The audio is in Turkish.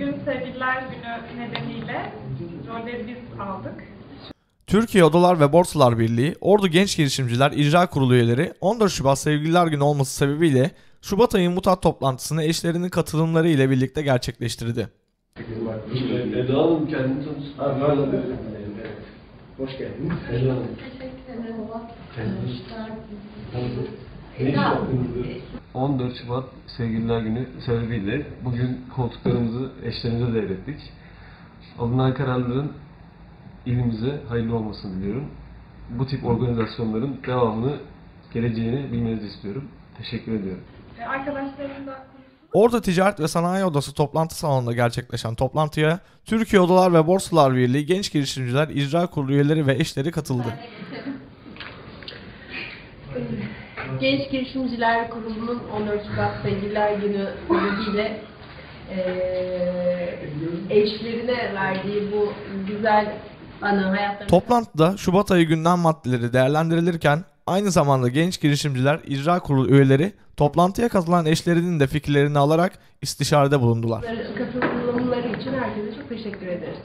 Bugün Sevgililer Günü nedeniyle rolleri biz aldık. Türkiye Odalar ve Borsalar Birliği, Ordu Genç Girişimciler İcra Kurulu üyeleri 14 Şubat Sevgililer Günü olması sebebiyle Şubat ayı mutat toplantısını eşlerinin katılımları ile birlikte gerçekleştirdi. Eda Hanım kendini tanıtsın. Hoş geldiniz. Eda Hanım. Teşekkür ederim. Ne iş yaptınız? 14 Şubat Sevgililer Günü sebebiyle bugün koltuklarımızı eşlerimize devrettik. Alınan kararların ilimize hayırlı olmasını diliyorum. Bu tip organizasyonların devamını, geleceğini bilmenizi istiyorum. Teşekkür ediyorum. E, Arkadaşlarım da Ordu Ticaret ve Sanayi Odası toplantı salonunda gerçekleşen toplantıya Türkiye Odalar ve Borsalar Birliği Genç Girişimciler İcra Kurulu üyeleri ve eşleri katıldı. Genç Girişimciler Kurulu'nun 14 Şubat Sevgililer Günü sebebiyle eee eşlerine verdiği bu güzel anı hayatlarında Toplantıda Şubat ayı gündem maddeleri değerlendirilirken aynı zamanda Genç Girişimciler İcra Kurulu üyeleri toplantıya katılan eşlerinin de fikirlerini alarak istişarede bulundular. katılımları için herkese çok teşekkür ederiz.